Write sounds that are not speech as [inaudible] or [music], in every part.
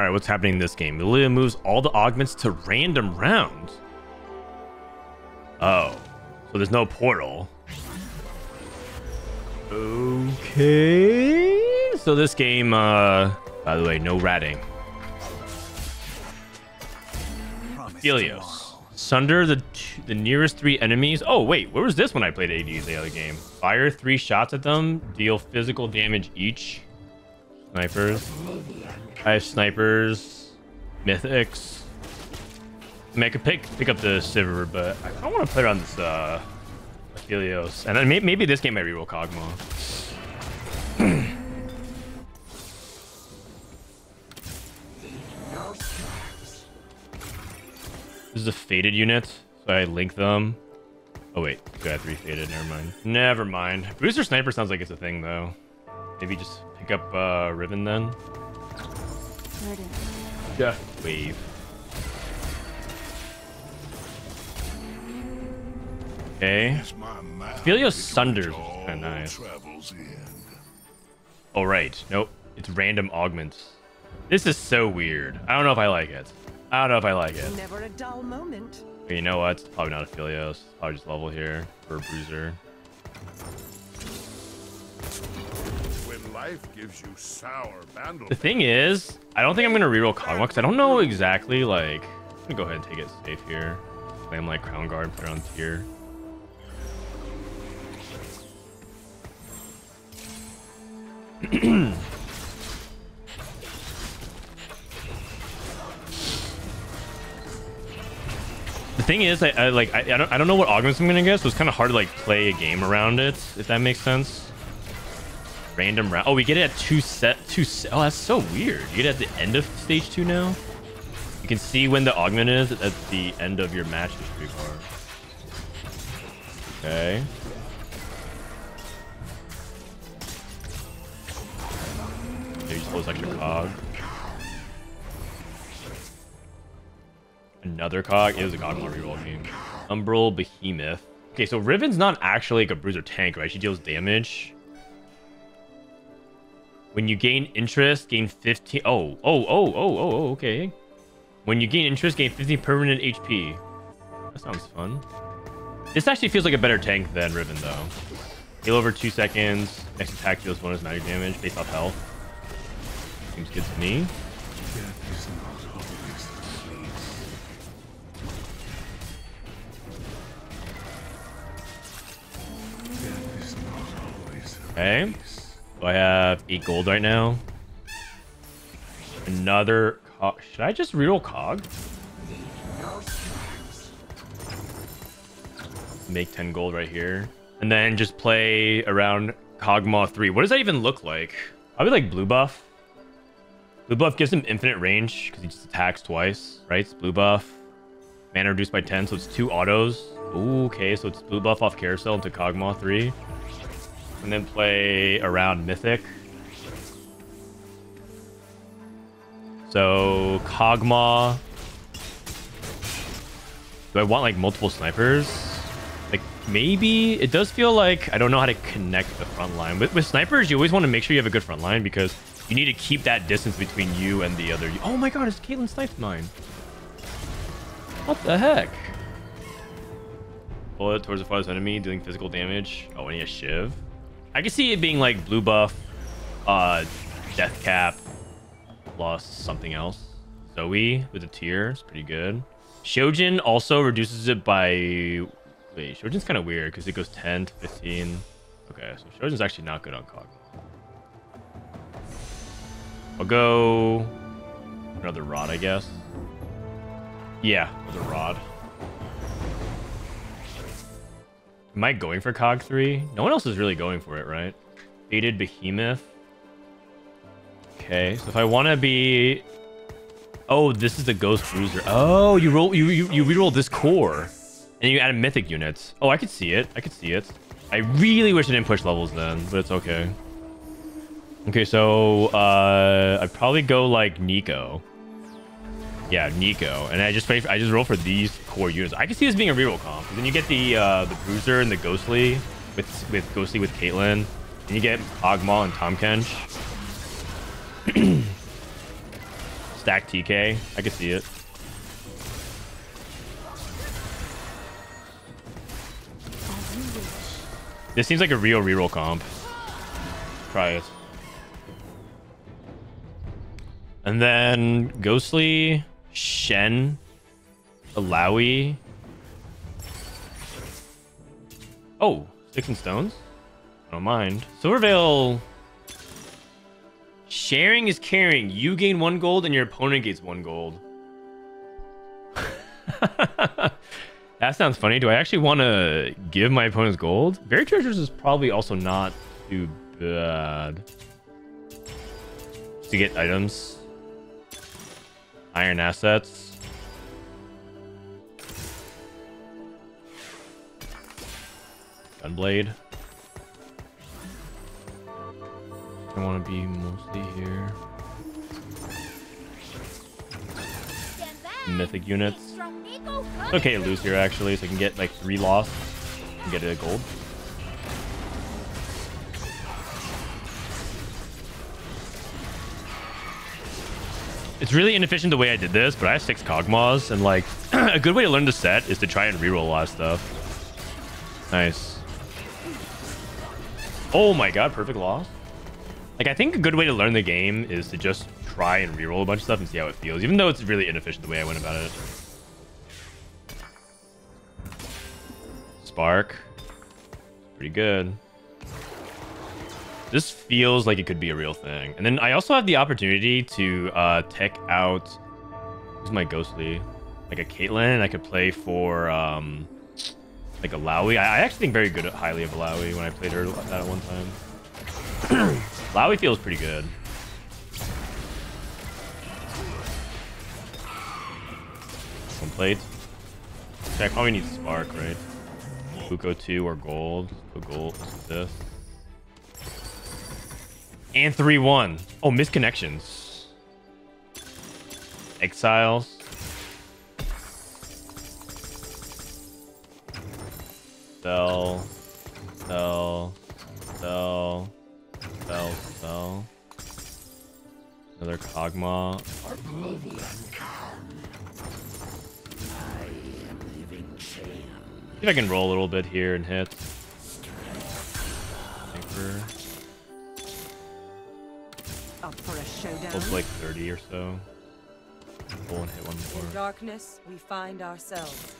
All right, what's happening in this game? Lillia moves all the augments to random rounds. Oh, so there's no portal. Okay. So this game, uh, by the way, no ratting. Helios. Sunder the the nearest three enemies. Oh wait, where was this when I played AD the other game? Fire three shots at them, deal physical damage each. Snipers. I have snipers, mythics. I mean, I could pick pick up the Sivir, but I don't want to play on this uh, Helios. And then maybe, maybe this game might reroll Kog'Maw. this is a faded unit, so I link them. Oh wait, I have three faded. Never mind. Never mind. Booster sniper sounds like it's a thing though. Maybe just pick up uh, Riven then. Death wave. Okay. Helios Sunders kind of nice. Oh, right. Nope. It's random augments. This is so weird. I don't know if I like it. I don't know if I like it. Never a dull moment. Okay, you know what? It's probably not a Philios. Probably just level here for a bruiser. Life gives you sour bandle. The thing is, I don't think I'm gonna reroll Kog'Maw because I don't know exactly like. I'm gonna go ahead and take it safe here. Play him like Crown Guard, put it on tier. [clears throat] The thing is, I, I like I, I don't I don't know what augments I'm gonna get, so it's kind of hard to like play a game around it, if that makes sense. Random round. Oh, we get it at two set two. Set. Oh, that's so weird. You get it at the end of stage two now. You can see when the augment is at the end of your match history. Okay. Maybe just close extra Kog. Another Kog. It was a Kog'Maw reroll game. Umbral Behemoth. Okay, so Riven's not actually like a bruiser tank, right? She deals damage. When you gain interest, gain 15. Oh, oh, oh, oh, oh, okay. When you gain interest, gain 15 permanent HP. That sounds fun. This actually feels like a better tank than Riven, though. Heal over two seconds. Next attack deals bonus magic damage based off health. Seems good to me. Okay. So I have eight gold right now. Another Kog. Should I just reroll cog? Make 10 gold right here. And then just play around Kog'Maw 3. What does that even look like? Probably like blue buff. Blue buff gives him infinite range because he just attacks twice, right? It's blue buff. Mana reduced by 10, so it's two autos. Ooh, okay, so it's blue buff off carousel into Kog'Maw 3 and then play around Mythic. So, Kog'Maw. Do I want like multiple snipers? Like maybe it does feel like I don't know how to connect the front line. With, with snipers, you always want to make sure you have a good front line because you need to keep that distance between you and the other. Oh my god, it's Caitlyn sniped mine. What the heck? Bullet towards the farthest enemy, dealing physical damage. Oh, and he has Shiv. I can see it being like blue buff, uh, death cap, plus something else. Zoe with a tier is pretty good. Shojin also reduces it by... Wait, Shojin's kind of weird because it goes 10 to 15. Okay, so Shojin's actually not good on Kog. I'll go another rod, I guess. Yeah, another rod. Am I going for Kog 3? No one else is really going for it, right? Faded Behemoth. Okay, so if I want to be... Oh, this is the Ghost Bruiser. Oh, you roll you, you, you reroll this core. And you add mythic units. Oh, I could see it. I could see it. I really wish I didn't push levels then, but it's okay. Okay, so uh, I'd probably go like Neeko. Yeah, Neeko. And I just I just roll for these core units. I can see this being a reroll comp. Then you get the uh, the Bruiser and the Ghostly with with Ghostly with Caitlyn. And you get Kog'Maw and Tahm Kench. [clears throat] stack TK. I can see it. This seems like a real reroll comp. Try it. And then Ghostly, Shen, Illaoi. Oh, sticks and stones? I don't mind. Silverveil. Sharing is caring. You gain one gold and your opponent gains one gold. [laughs] that sounds funny. Do I actually want to give my opponent's gold? Buried treasures is probably also not too bad. To get items. Iron assets. Gunblade. I want to be mostly here. Mythic units. It's okay to lose here actually, so I can get like three lost and get a gold. It's really inefficient the way I did this, but I have six Kog'Maws, and like [clears throat] a good way to learn the set is to try and reroll a lot of stuff. Nice. Oh my god, perfect loss. Like I think a good way to learn the game is to just try and reroll a bunch of stuff and see how it feels, even though it's really inefficient the way I went about it. Spark. Pretty good. This feels like it could be a real thing. And then I also have the opportunity to uh, tech out... Who's my ghostly? Like a Caitlyn. I could play for um, like a Lowy. I, I actually think very good at highly of Lowy when I played her that at one time. [clears throat] Lowy feels pretty good. One plate. Okay, I probably need Spark, right? Buko 2 or gold. Put gold. This. And 3-1. Oh, misconnections. Exiles. Kog'Maw. See if I can roll a little bit here and hit. Anchor. Up for a showdown. Close like 30 or so. Pull and hit one In more. darkness, we find ourselves.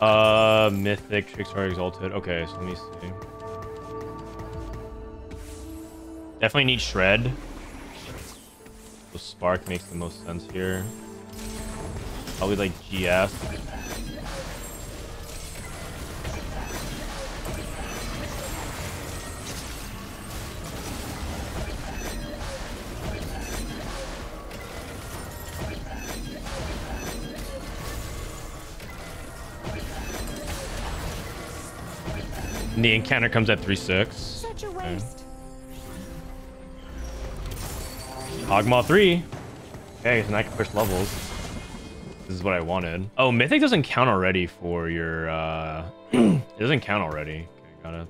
Uh, Mythic, Trickstar, Exalted. Okay, so let me see. Definitely need Shred. So Spark makes the most sense here. Probably like GS. And the encounter comes at 3-6. Such a waste. Ogma 3. Okay, so now I can push levels. This is what I wanted. Oh, Mythic doesn't count already for your... uh [clears throat] It doesn't count already. Okay, got it.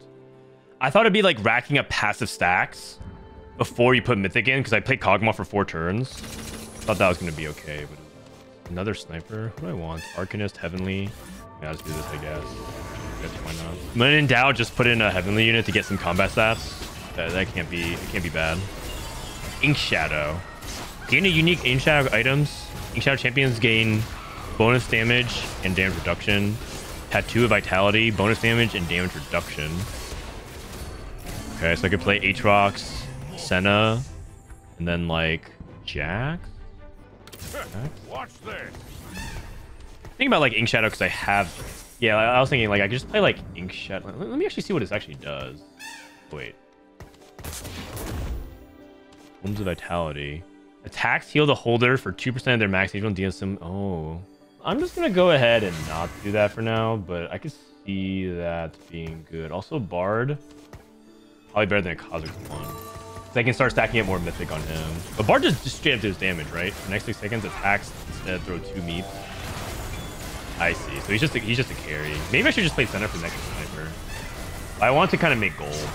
I thought it'd be like racking up passive stacks before you put Mythic in, because I played Kog'Maw for four turns. Thought that was going to be okay, but... Another Sniper? What do I want? Arcanist, Heavenly? Yeah, let's do this, I guess. I guess why not? When in doubt, just put in a Heavenly unit to get some combat stats. That, that can't be... It can't be bad. Ink Shadow. Gain a unique Ink Shadow items. Ink Shadow champions gain bonus damage and damage reduction. Tattoo of Vitality, bonus damage and damage reduction. Okay, so I could play Aatrox, Senna, and then like Jack. Watch this. Think about like Ink Shadow because I have. Yeah, I was thinking like I could just play like Ink Shadow. Let me actually see what this actually does. Wait. Wounds of Vitality. Attacks heal the holder for 2% of their max HP on DSM. Oh. I'm just going to go ahead and not do that for now, but I could see that being good. Also, Bard. Probably better than a Kha'Zix one. So I can start stacking up more Mythic on him. But Bard just, just straight up does damage, right? For next 6 seconds, attacks instead throw 2 meats. I see. So he's just a, he's just a carry. Maybe I should just play center for next sniper. I want to kind of make gold.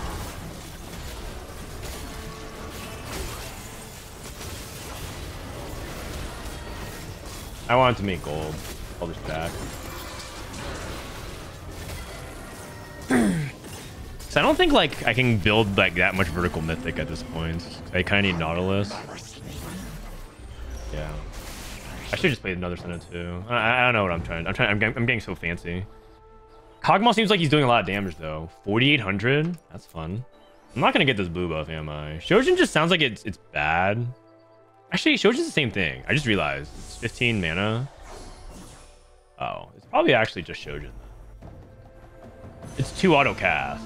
I wanted to make gold. I'll just back. [clears throat] So I don't think like I can build like that much vertical mythic at this point. I kind of need Nautilus. Yeah. I should just play another Senna too. I, I don't know what I'm trying. I'm trying. I'm, getting- I'm getting so fancy. Kog'Maw seems like he's doing a lot of damage though. 4,800. That's fun. I'm not gonna get this blue buff, am I? Shojin just sounds like it's it's bad. Actually, Shojin's the same thing. I just realized it's 15 mana. Oh, it's probably actually just Shojin. It's two auto cast.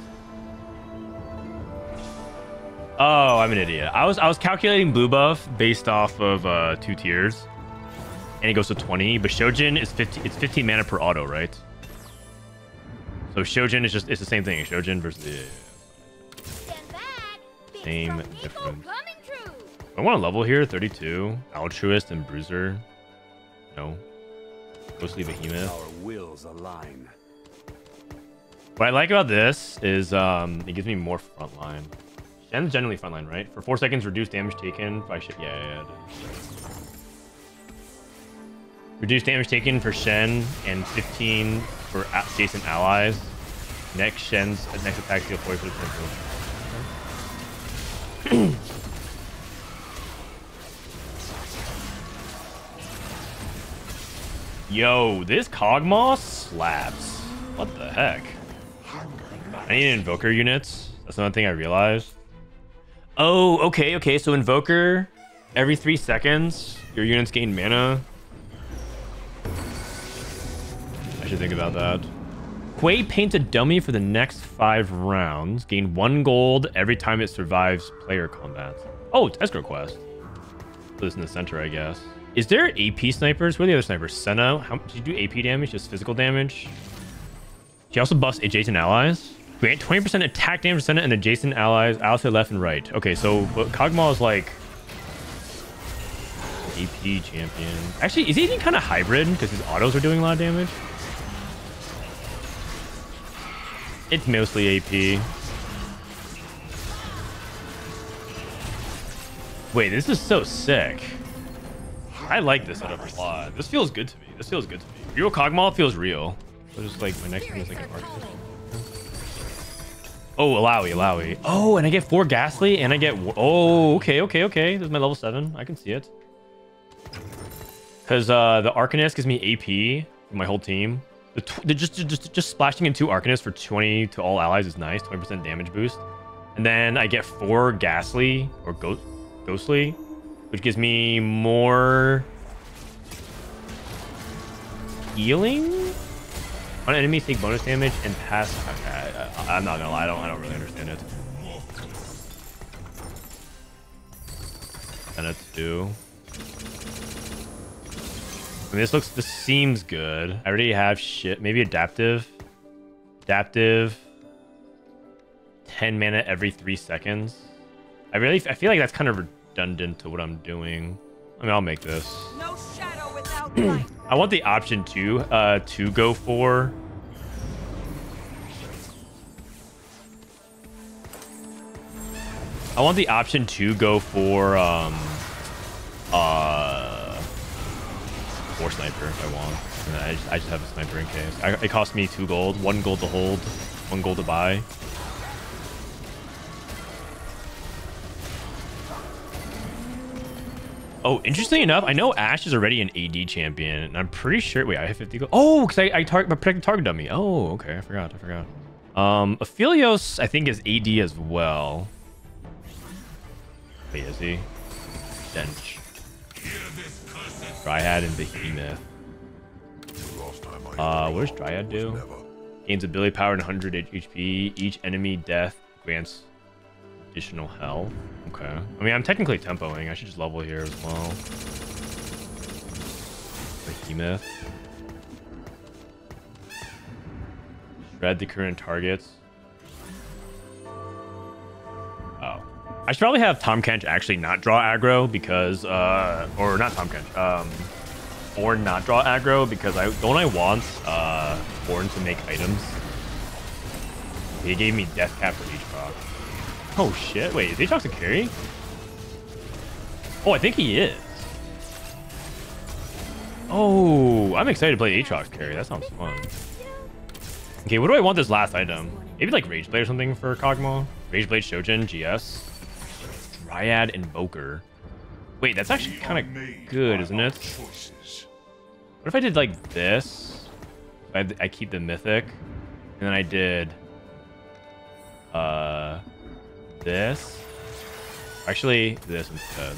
Oh, I'm an idiot. I was I was calculating blue buff based off of uh, two tiers, and it goes to 20. But Shojin is 15. It's 15 mana per auto, right? So Shojin is just it's the same thing. Shojin versus. Big Same difference. I want to level here 32. Altruist and Bruiser. No. Ghostly Behemoth. Our wills align. What I like about this is um, it gives me more frontline. Shen's generally frontline, right? For four seconds, reduce damage taken by shit. Yeah, yeah, yeah. Reduce damage taken for Shen and 15 for adjacent allies. Next Shen's next attack deal [clears throat] 40 Yo, this Kog'Maw's slaps. What the heck? I need Invoker units. That's another thing I realized. Oh, okay, okay. So Invoker, every three seconds, your units gain mana. I should think about that. Quay paints a dummy for the next five rounds. Gain one gold every time it survives player combat. Oh, it's escrow quest. Put this in the center, I guess. Is there AP snipers? Where are the other snipers? Senna, how did you do AP damage? Just physical damage? She also buffs adjacent allies. Grant 20% attack damage to Senna and adjacent allies outside left and right. Okay, so but Kog'Maw is like AP champion. Actually, is he even kind of hybrid because his autos are doing a lot of damage? It's mostly AP. Wait, this is so sick. I like this setup a lot. This feels good to me. This feels good to me. Real Kog'Maw feels real. So just like my next one is like an Arctis. Oh, Illaoi, Illaoi. Oh, and I get four Ghastly, and I get... Oh, okay, okay, okay. This is my level 7. I can see it. Because uh, the Arcanist gives me AP for my whole team. The tw- the just, just, just splashing in two Arcanists for 20 to all allies is nice. 20% damage boost. And then I get four Ghastly, or Go- Ghostly, which gives me more... Healing? On enemies take bonus damage and pass. Okay, I, am not gonna lie, I don't, I don't really understand it. And a two. I mean, this looks, this seems good. I already have shit. Maybe adaptive. Adaptive. 10 mana every three seconds. I really, I feel like that's kind of redundant to what I'm doing. I mean, I'll make this. No shadow without light. [clears throat] I want the option to uh to go for I want the option to go for um uh four sniper if I want. And I just, I just have a sniper in case. I, it cost me two gold, one gold to hold, one gold to buy. Oh, interestingly enough, I know Ashe is already an AD champion, and I'm pretty sure. Wait, I have 50 gold. Oh, because I, I target protected target dummy. Oh, okay, I forgot. I forgot. Um, Aphelios, I think is AD as well. Wait, is he? Dench. Dryad and Behemoth. Uh, what does Dryad do? Gains ability power and 100 HP. Each enemy death grants additional health. Okay. I mean, I'm technically tempoing. I should just level here as well. Behemoth. Shred the current targets. Oh. I should probably have Tahm Kench actually not draw aggro because, uh, or not Tahm Kench, um, or not draw aggro because I don't I want uh Born to make items. He gave me death cap for each rock. Oh shit! Wait, is Aatrox a carry? Oh, I think he is. Oh, I'm excited to play Aatrox carry. That sounds fun. Okay, what do I want this last item? Maybe like Rageblade or something for Kog'Maw? Rageblade, Shojin, GS. Dryad Invoker. Wait, that's actually kind of good, isn't it? Choices. What if I did like this? I, I keep the mythic, and then I did uh this. Actually, this instead.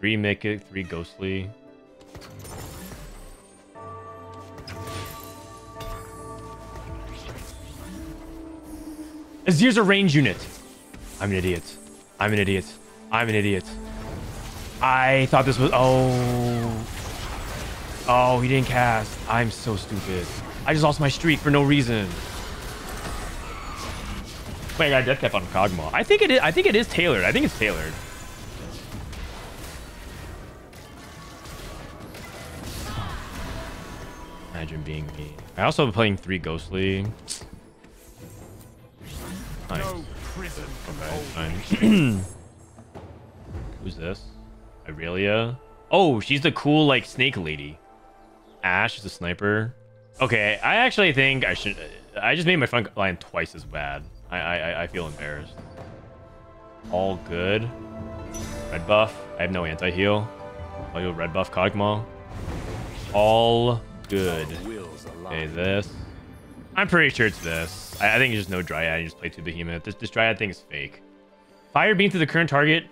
Three mythic, three ghostly. Azir's a range unit. I'm an idiot. I'm an idiot. I'm an idiot. I thought this was. Oh. Oh, he didn't cast. I'm so stupid. I just lost my streak for no reason. I got death cap on Kog'Maw. I think it is. I think it is tailored. I think it's tailored. Imagine being me. I also am playing three ghostly. Nice. No prison can hold Fine. [clears throat] Who's this? Irelia? Oh, she's the cool like snake lady. Ashe is a sniper. Okay, I actually think I should. I just made my front line twice as bad. I I I feel embarrassed. All good. Red buff. I have no anti heal. I'll go red buff Kog'Maw. All good. Okay, this. I'm pretty sure it's this. I, I think it's just no Dryad. You just play two Behemoth. This, this Dryad thing is fake. Fire beam to the current target,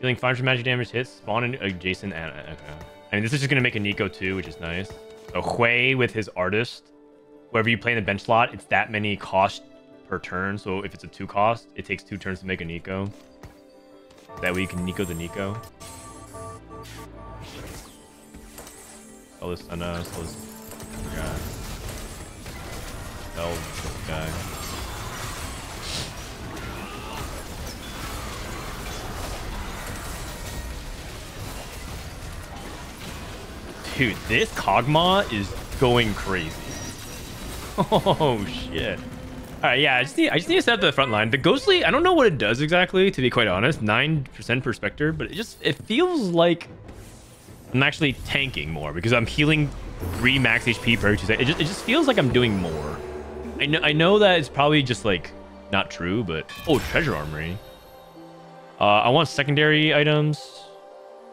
dealing 500 magic damage hits, spawn an adjacent. And, uh, okay. I mean, this is just going to make a Neeko too, which is nice. So Hwei with his artist, wherever you play in the bench slot, it's that many cost per turn. So if it's a two cost, it takes two turns to make a Neeko. That way you can Neeko the Neeko. Sell this uh, Senna, sell this guy. Sell guy. Dude, this Kog'Maw is going crazy. [laughs] Oh shit. Alright, yeah, I just need I just need to set up the front line. The ghostly, I don't know what it does exactly, to be quite honest. Nine percent per specter, but it just it feels like I'm actually tanking more because I'm healing three max HP per two. It just it just feels like I'm doing more. I know I know that it's probably just like not true, but oh treasure armory. Uh I want secondary items.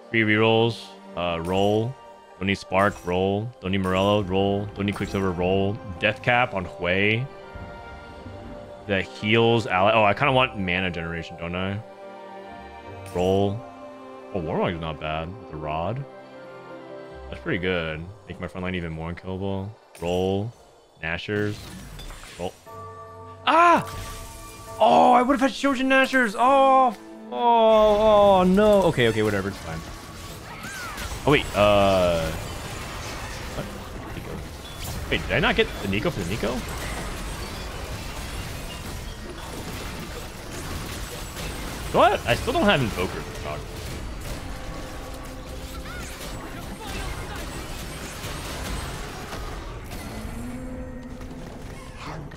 Free rerolls. Uh roll. Don't need Spark, roll. Don't need Morello, roll. Don't need Quicksilver, roll. Death Cap on Hwei. That heals ally. Oh, I kind of want mana generation, don't I? Roll. Oh, Warlock is not bad. The Rod. That's pretty good. Make my front line even more unkillable. Roll. Nashers. Roll. Ah! Oh, I would have had Shojin Nashers. Oh, oh, oh, no. Okay, okay, whatever. It's fine. Oh wait, uh, what? Wait, did I not get the Neeko for the Neeko? What? I still don't have Invoker for Dog.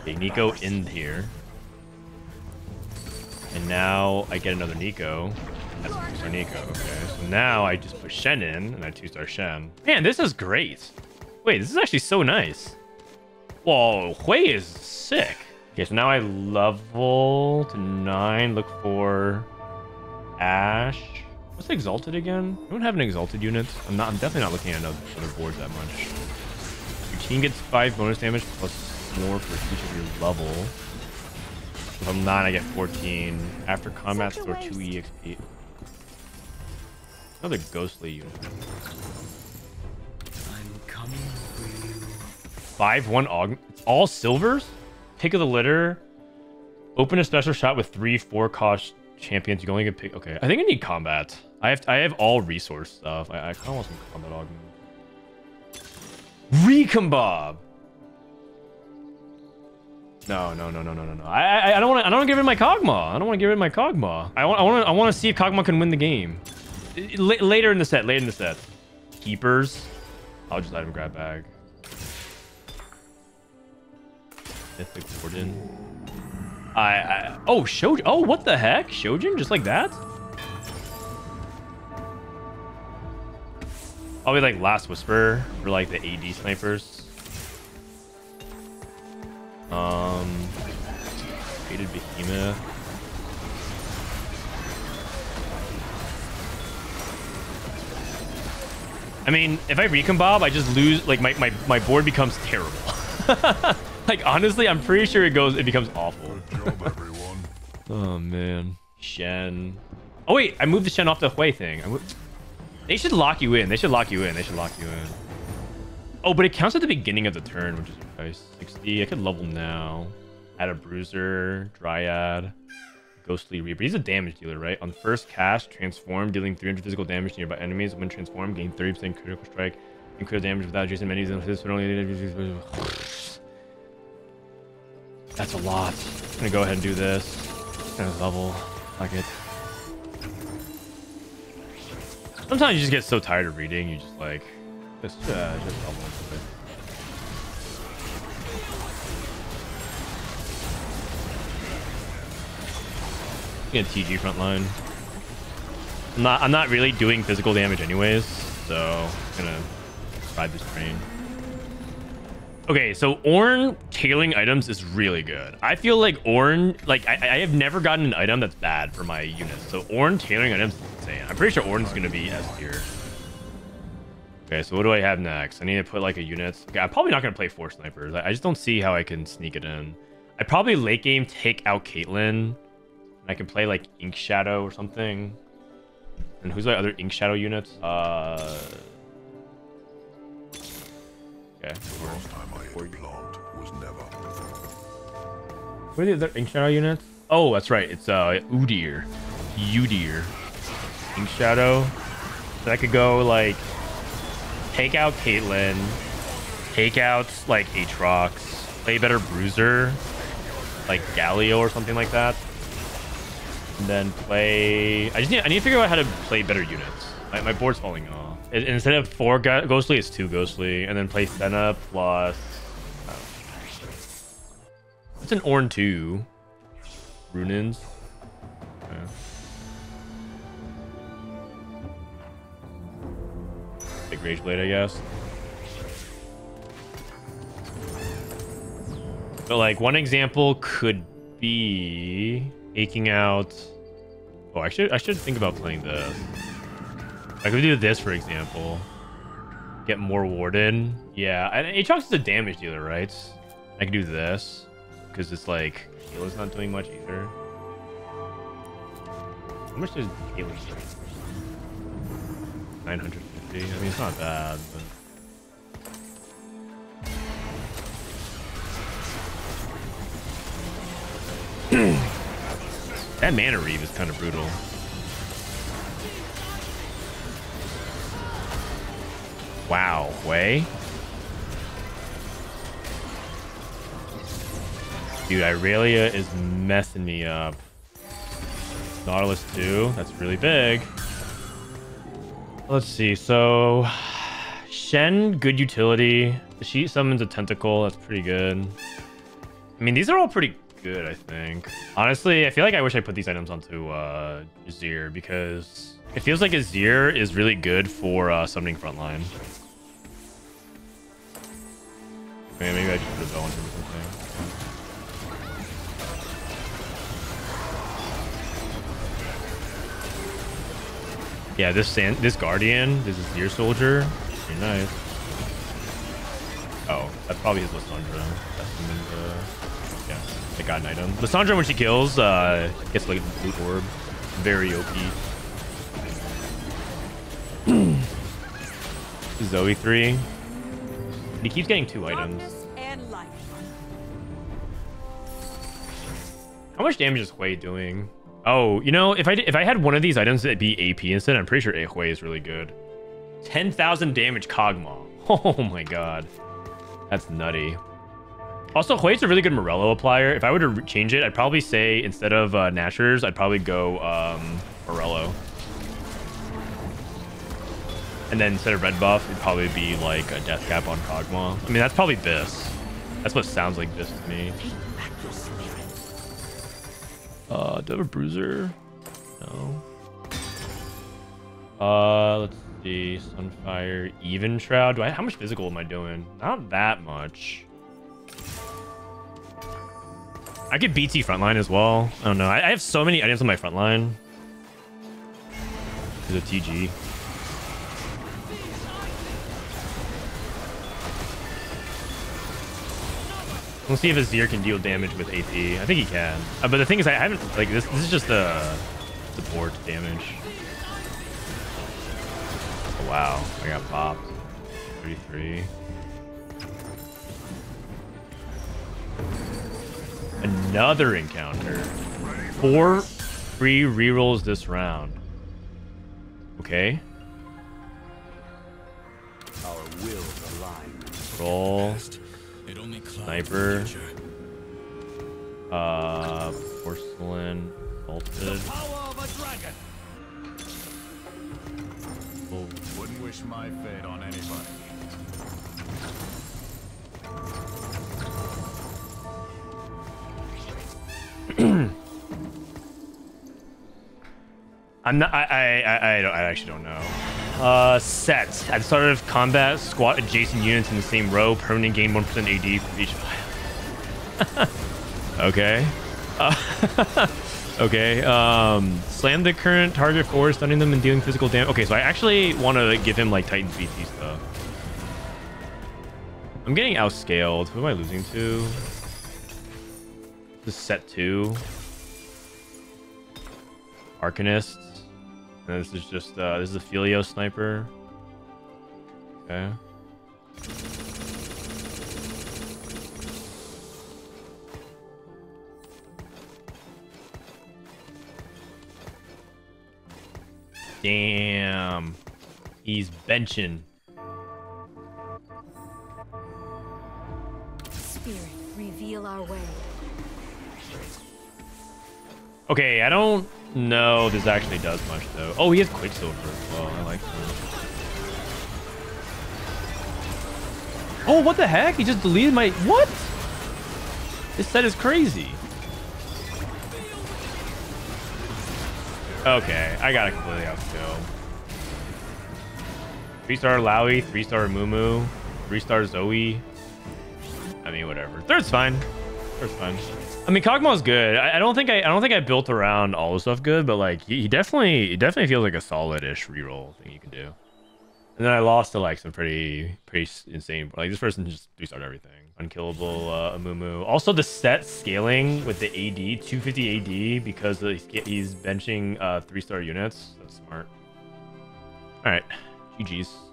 Okay, Neeko in here. And now I get another Neeko. That's a two-star Neeko. Okay, so now I just put Shen in, and I two-star Shen. Man, this is great. Wait, this is actually so nice. Whoa, Hwei is sick. Okay, so now I level to nine. Look for Ashe. What's Exalted again? I don't have an Exalted unit. I'm not. I'm definitely not looking at other, other boards that much. Your team gets five bonus damage plus more for each of your level. If I'm nine, I get 14. After combat, store two EXP. Another ghostly unit. I'm coming for you. Five one aug. All silvers. Pick of the litter. Open a special shot with three four cost champions. You only get pick. Okay, I think I need combat. I have I have all resource stuff. I, I kind of want some combat augment. Recombob. No, no, no, no, no, no, no. I, I, don't want to. I don't want to get rid my Kog'Maw. I don't want to give of my Kog'Maw. I want, I want to, I want to see if Kog'Maw can win the game. L later in the set. Later in the set. Keepers. I'll just let him grab bag. Mythic Warden. I, I oh Shojin. Oh, what the heck? Shojin, just like that? Probably like Last Whisper for like the AD snipers. Um, Faded Behemoth. I mean, if I recombob, I just lose. Like my my my board becomes terrible. [laughs] [laughs] like honestly, I'm pretty sure it goes. It becomes awful. Job. [laughs] Oh man, Shen. Oh wait, I moved the Shen off the Hwei thing. I they should lock you in. They should lock you in. They should lock you in. Oh, but it counts at the beginning of the turn, which is nice. 60. I could level now. Add a Bruiser, Dryad, Ghostly Reaper. He's a damage dealer, right? On first cast, transform, dealing 300 physical damage to nearby enemies. When transformed, gain 30% critical strike and critical damage without adjacent menus. That's a lot. I'm gonna go ahead and do this. Gonna level. Fuck it. Sometimes you just get so tired of reading, you just like just uh, just level into it. Get TG front line. I'm not I'm not really doing physical damage anyways, so I'm gonna ride this train. Okay, so Ornn tailing items is really good. I feel like Ornn, like, I, I have never gotten an item that's bad for my units. So Ornn tailing items is insane. I'm pretty sure Ornn's going to be S tier. Okay, so what do I have next? I need to put like a unit. Okay, I'm probably not going to play four snipers. I, I just don't see how I can sneak it in. I probably late game take out Caitlyn. And I can play like Ink Shadow or something. And who's my other Ink Shadow units? Uh... Okay. Last time I ate a plant was never. Where are the other Ink Shadow units? Oh, that's right. It's uh Udyr. Udyr. Ink Shadow. So I could go like take out Caitlyn, take out like Aatrox, play better Bruiser, like Galio or something like that. And then play I just need I need to figure out how to play better units. My, my board's falling off. It- instead of four ghostly, it's two ghostly, and then play Senna plus um, it's an Ornn 2. Runins. Okay. Big Rage Blade, I guess. But like one example could be taking out. Oh, I should I should think about playing this. I could do this for example. Get more Warden. Yeah, and Aatrox is a damage dealer, right? I could do this because it's like Kayla's not doing much either. How much does Kayla do? 950. I mean, it's not bad, but. [clears throat] that mana reeve is kind of brutal. Wow, way. Dude, Irelia uh, is messing me up. Nautilus 2, that's really big. Let's see, so... Shen, good utility. She summons a tentacle, that's pretty good. I mean, these are all pretty good, I think. Honestly, I feel like I wish I put these items onto uh, Azir because it feels like Azir is really good for uh, summoning frontline. Okay, maybe I just put a him or something. Yeah, this sand, this guardian, this is deer soldier. Pretty nice. Oh, that's probably his Lissandra. That's yeah, the god item. Lissandra, when she kills, uh, gets like a loot orb. Very OP. [clears throat] Zoe three. He keeps getting two items. How much damage is Hwei doing? Oh, you know, if I did- if I had one of these items that be AP instead, I'm pretty sure A Hwei is really good. 10,000 damage Kog'Maw. [laughs] Oh my god. That's nutty. Also, Hwei's a really good Morello applier. If I were to change it, I'd probably say instead of uh, Nashers, I'd probably go um, Morello. And then instead of red buff, it'd probably be like a death cap on Kog'Maw. I mean, that's probably this. That's what sounds like this to me. Uh, do I have a bruiser? No. Uh, let's see. Sunfire, Even Shroud. Do I, how much physical am I doing? Not that much. I could BT frontline as well. I don't know. I, I have so many items on my frontline. There's a TG. We'll see if Azir can deal damage with AP. I think he can. Uh, but the thing is, I haven't like this. This is just the support damage. Oh, wow, I got popped. 33. Another encounter. Four free rerolls this round. Okay. Our wills align. Roll. It only Sniper. Uh, porcelain, bolted. Power of a dragon. Oh, Wouldn't wish my fate on anybody. [clears throat] I'm not. I. I. I, I, don't, I actually don't know. Uh, set. At the start of combat, squat adjacent units in the same row. Permanent gain 1% AD for each. [laughs] okay. Uh, [laughs] okay. Um, slam the current target forward, stunning them and dealing physical damage. Okay, so I actually want to give him like Titan's BT stuff. I'm getting outscaled. Who am I losing to? This is set two. Arcanist. And this is just uh this is a Filio sniper. Okay. Damn. He's benching. Spirit, reveal our way. Okay, I don't know this actually does much though. Oh, he has Quicksilver as well. I like that. Oh, what the heck? He just deleted my... What? This set is crazy. Okay, I got it completely outskilled. Three star Lowy, three star Mumu, three star Zoe. I mean, whatever. Third's fine. Third's fine. I mean, Kog'Maw's good. I, I don't think I, I don't think I built around all the stuff good, but like he, he definitely, he definitely feels like a solid-ish reroll thing you can do. And then I lost to like some pretty, pretty insane. Like this person just three started everything. Unkillable uh, Amumu. Also the set scaling with the AD, 250 AD because he's, he's benching uh, three star units. That's smart. All right, GG's.